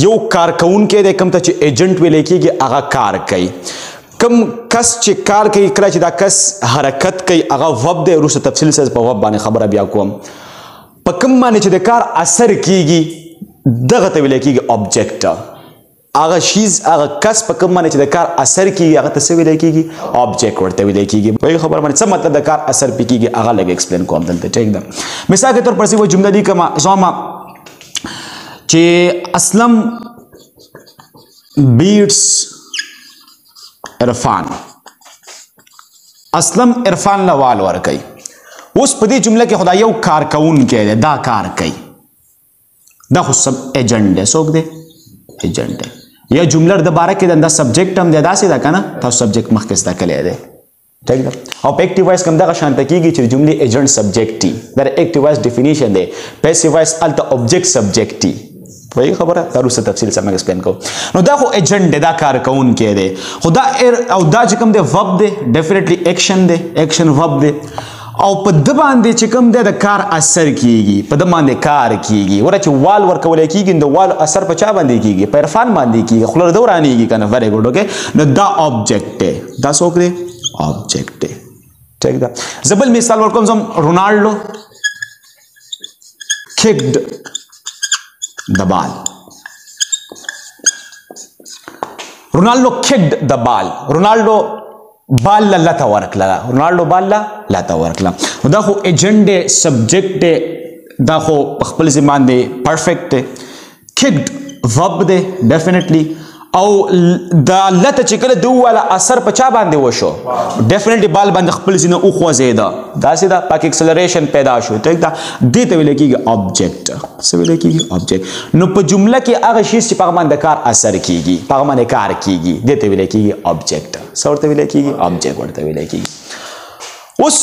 یو کارکونکې دی کوم ته چې ایجنټ ویل کېږي هغه کار کوي کم کس چې کار کوي کله چې دا کس حرکت کوي هغه وب دی وروسته تفصیل سره په وب باندې خبره بیا کوم په کم باندې چې د کار اثر کیږي دغه ته ویل کیږي آبجیکټ هغه شیز هغه کس په کم باندې چې د کار اثر کیږي هغه ته څه ویل کیږي آبجیکټ ورته ویل کیږي په خبره باندې څه مطلب د کار اثر پکېږي هغه لږ ایکسپلین کوم دلته ټیک ده مثال کې تر پرسي و جمله لیکم زما چې اسلم بیټس عرفان اسلم عرفان له وال ور کوي اوس په دې جمله کې خدای یو کار کوون کې دی دا کار کوي دا خو سب ایجنټ دی څوک دی ایجنټ دی یا جمله د باره کې د سبجیکټ هم دی داسې ده که نه تاسو سبجیکټ مخکې زده کړی دی ټیک ده او په اکټیو وایس کوم دغه شانته کیږي چې جملې ایجنټ سبجیکټ دي دا اکټیو وایس ډیفینیشن دی پیسیو وایس الته اوبجیکټ سبجیکټ دي وایي خبره دا روسه تفصیل سم ایکسپلین کو نو دا خو ایجنټ دا کار کون کې دی خو دا ایر او دا چې کوم دی وب دی ډیفینیټلی ایکشن دی ایکشن وب دی او په د باندې چې کوم دی د کار اثر کیږي په د باندې کار کیږي وره چې وال ورکول کیږي د وال اثر په چا باندې کیږي په عرفان باندې کیږي خلر دورانیږي کنه وری ګډ اوکې نو دا آبجیکټ دی دا څوک دی آبجیکټ دی ټیک ده زه بل مثال ورکوم زم رونالډو کیکډ د بال رونالډو کیکډ د بال رونالډو بال لا لته ورکړه رونالډو بال لا لته ورکړه دا خو ایجنډ سبجیکټ دا خو خپل ځمان دی پرفیکټ دی کیکډ ضب دی ډیفینیټلی او دا لته چې کله دوه والا اثر په چا باندې وشو ډیفینیټلی بال باندې خپل زینه او خو زیاده دا سي دا پاک اکسلریشن پیدا شو ته دا دې ته ویل کېږي آبجیکټ څه ویل کېږي آبجیکټ نو په جمله کې هغه شی چې په باندې کار اثر کیږي په باندې کار کیږي دې ته ویل کېږي آبجیکټ څه ورته ویل کېږي آبجیکټ ورته ویل کېږي اوس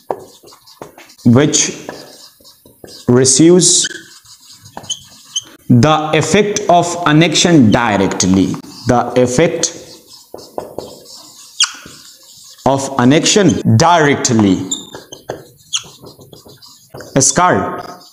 which receives the effect of an action directly the effect of annexion directly SCAR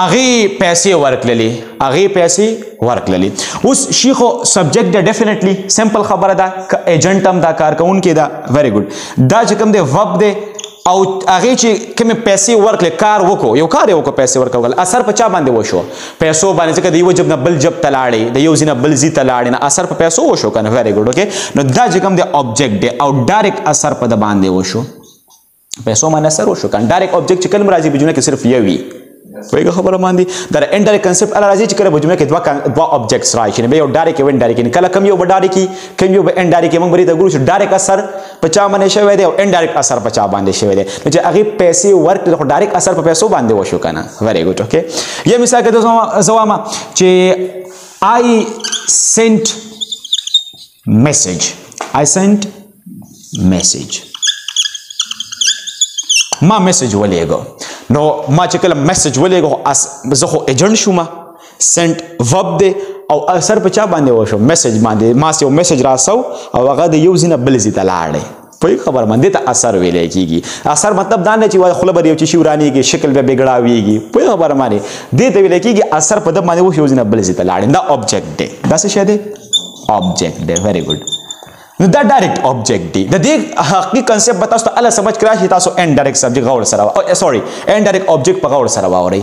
اغه پیسې ورکړلې اغه پیسې ورکړلې اوس شیخو سبجیکټ دی ډیفینیټلی سمپل خبره ده ایجنټ هم دا کار کوون کې دا ویری ګډ دا چې کوم دی وب دی او هغه چې کوم پیسې ورکړل کار وکړو یو کار وکړو پیسې ورکول اثر په چا باندې وشو پیسو باندې ځکه د یو جب نه بل جب تلاړې د یو زینه بل زی تلاړې نه اثر په پیسو وشو کنه ویری ګډ اوکې نو دا چې کوم دی آبجیکټ دی او ډایرکټ اثر په د باندې وشو پیسو معنی سره وشو کان ډایرکټ آبجیکټ چې کله راځي په جمله کې صرف یو وي ویګه خبره باندې دا انډایرکټ کنسپټ ال راځي چې کله په جمله کې دوا دوا آبجیکټس راشي به یو ډایرکټ یو انډایرکټ کله کم یو به ډایرکټ کم یو به انډایرکټ موږ بری ته ګورو چې ډایرکټ اثر په چا باندې شوی دی او انډایرکټ اثر په چا باندې شوی دی نو چې هغه پیسې ورکړي خو ډایرکټ اثر په پیسو باندې وشو کنه ویری ګډ اوکې یا مثال کې زوما چې آی سنت message I sent message ما میسج ولېګو نو ما چې کله میسج ولېګو اس زه خو ایجنټ شوم سنت وب دی او اثر په چا باندې وشو میسج باندې ما سیو میسج راسو او هغه د یو ځینه بل ځای ته لاړې په خبر باندې ته اثر ویل کیږي اثر مطلب دا نه چې وای خپل بری او چې شی ورانی کې شکل به بګړاویږي په خبر باندې دې ته ویل کیږي اثر په د باندې وشو ځنه بل ځای ته لاړ دا آبجیکټ دی دا څه شی دی آبجیکټ دی ویری ګډ نو دا ډایرکټ آبجیکټ دی د دې حقیقي کنسپټ به تاسو ته اله سمجھ کرا شي تاسو انډایرکټ سبجیکټ غوړ سره او سوري انډایرکټ آبجیکټ په غوړ سره واوري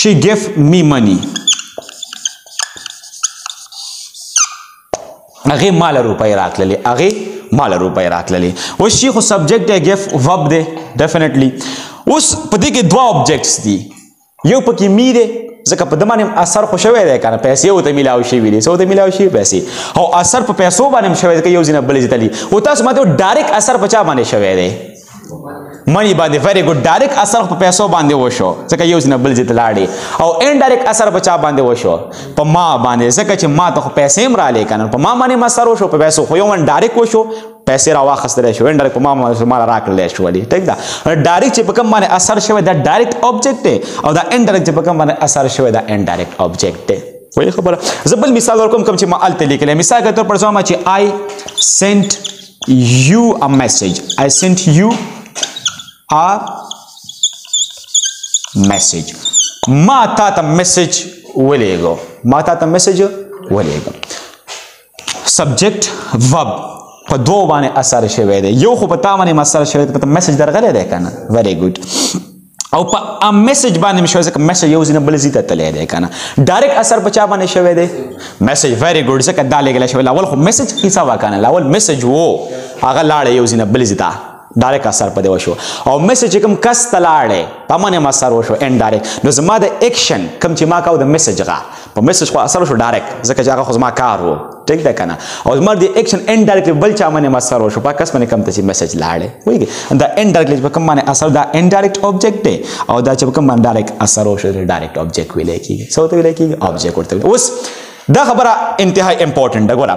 She gave me money. هغه مال روپۍ راتللې هغه مال روپۍ راتللې و شي خو سبجیکټ دی ګف وب دی ډیفینیټلی اوس په دې کې دوه ابجیکټس دي یو پکې می دی ځکه په دمانه اثر خو شوی دی کنه پیسې او ته ملاو شي ویلې سو ته ملاو شي پیسې او اثر په پیسو باندې شوی دی یو ځینه بلې ځتلی او تاسو ماته ډایرک اثر په چا باندې شوی دی منی باندې ویری ګډ ډایرک اثر په پیسو باندې وشو ځکه یو ځنه بل ځت لاړې او ان ډایرک اثر په چا باندې وشو په ما باندې ځکه چې ما ته خو پیسې هم را لې کنه په ما باندې مسر وشو په پیسو خو یو من ډایرک وشو پیسې را واخستل شو ان ډایرک په ما باندې ما راکړل شو ولې ټیک دا ډایرک چې په کوم باندې اثر شوی دا ډایرک آبجیکټ دی او دا ان ډایرک چې په کوم باندې اثر شوی دا ان ډایرک آبجیکټ دی وایي خبره زبل مثال ورکوم کوم چې ما الته لیکل مثال کتو پر ځما چې آی سنت you a message i sent you a message ما تا ته میسج ولېږو ما تا ته میسج ولېږو سبجیکټ ورب په دوه باندې اثر شوی دی یو خو په تا باندې اثر شوی دی په میسج درغلی دی که نه ویری ګوډ او په ام میسج باندې مشوي ځکه میسج یو ځینه بل زیته تللی دی کنه ډایرکټ اثر په چا باندې شوی دی میسج ویری ګډ ځکه دا لګل شوی لاول خو میسج کیسه وکنه لاول میسج وو هغه لاړ یو ځینه بل زیته ډایرکټ اثر په دی وشو او میسج کوم کس تلاړې په منه مسر وشو ان ډایرکټ نو زما د اکشن کوم چې ما کاو د میسج غا په میسج خو اثر شو ډایرکټ ځکه چې هغه خو زما کار وو ټیک ده کنه او زما د اکشن ان ډایرکټ بل چا باندې مسر وشو په کس باندې کم ته چې میسج لاړې وایي دا ان ډایرکټ په کوم باندې اثر دا ان ډایرکټ آبجیکټ دی او دا چې په کوم باندې ډایرکټ اثر وشو ډایرکټ آبجیکټ ویل کیږي څه ته ویل کیږي آبجیکټ ورته اوس دا خبره انتهای امپورټنت ده ګوره